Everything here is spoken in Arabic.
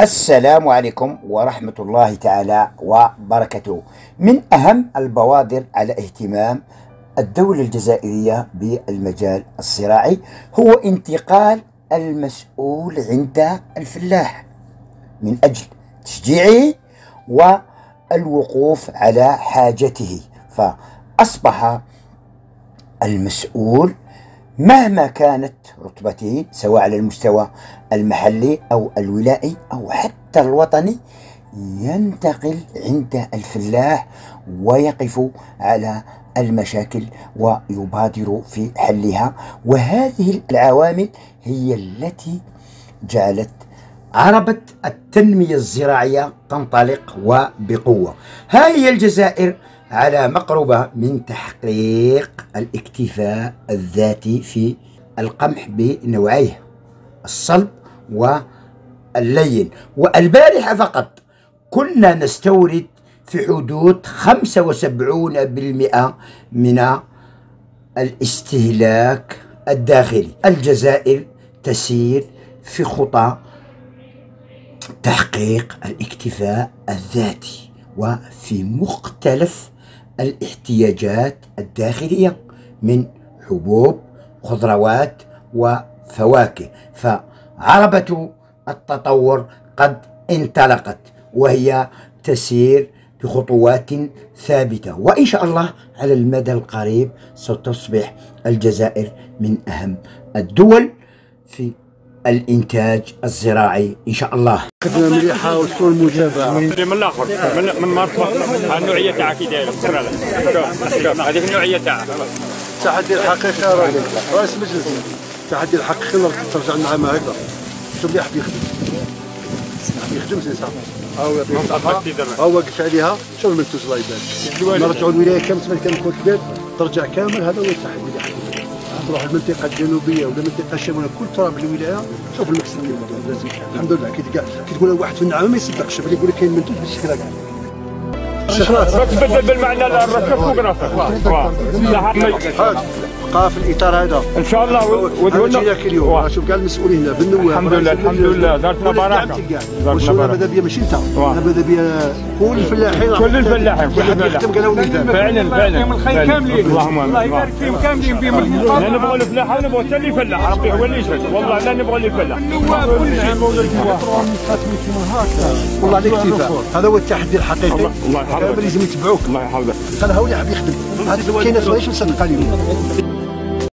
السلام عليكم ورحمة الله تعالى وبركاته. من أهم البوادر على اهتمام الدولة الجزائرية بالمجال الزراعي هو انتقال المسؤول عند الفلاح من أجل تشجيعه والوقوف على حاجته فأصبح المسؤول مهما كانت رتبته سواء على المستوى المحلي أو الولائي أو حتى الوطني ينتقل عند الفلاح ويقف على المشاكل ويبادر في حلها. وهذه العوامل هي التي جعلت عربة التنمية الزراعية تنطلق وبقوة. ها هي الجزائر على مقربة من تحقيق الاكتفاء الذاتي في القمح بنوعيه الصلب واللين. والبارحة فقط كنا نستورد في حدود 75% من الاستهلاك الداخلي. الجزائر تسير في خطى تحقيق الاكتفاء الذاتي وفي مختلف الاحتياجات الداخلية من حبوب خضروات وفواكه. فعربة التطور قد انطلقت وهي تسير بخطوات ثابتة. وإن شاء الله على المدى القريب ستصبح الجزائر من أهم الدول في الإنتاج الزراعي إن شاء الله. خدمه مليحة وتكون متابعه من الآخر من من مارس النوعيه تاعها كي دايرة. هذيك النوعيه تاعها التحدي الحقيقي راجل رئيس مجلس. التحدي الحقيقي ترجع لنا مع هكذا شو اللي حاب يخدم يخدم سي صح هو هو قلت عليها. شوف المنتوج الله يبارك نرجعوا الولاية كامل كون كبير ترجع كامل. هذا هو التحدي. اللي حاب تروح المنطقة الجنوبية ولا المنطقة الشمالية كل تراب الولايه شوف المكسب لازم الحمد لله. كي تقول واحد في النعامة ما يصدقش يقول لك كاين منتوج بالشكل هذا تبدل بالمعنى الركب فوق راسك بقى في الاطار هذا ان شاء الله ودولنا اليوم شوف كاع المسؤولين هنا بالنواب الحمد لله الحمد لله دارتنا بركه والشغل ماذا بيا ماشي انت ماذا بيا كل الفلاحين كل الفلاحين كل الفلاحين فعلا فعلا الخير كاملين الله يبارك فيهم كاملين بهم لا نبغوا الفلاح ونبغوا حتى اللي يفلح ربي هو اللي يشهد والله لا نبغوا اللي يفلح النواب كلهم والله عليك هذا هو التحدي الحقيقي الله لازم يتبعوك. الله يحفظك قال هو اللي حاب يخدم. هذه كاينة ماشي مصدقه اليوم.